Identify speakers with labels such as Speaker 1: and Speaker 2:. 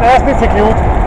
Speaker 1: Minas tem ciclismo.